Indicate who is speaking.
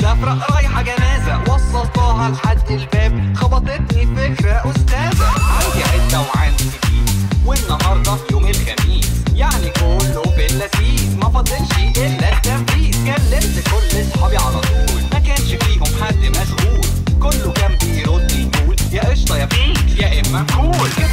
Speaker 1: مسافرة رايحة جنازة. وصلتها لحد الباب. خبطتني فكرة أستاذ Cool.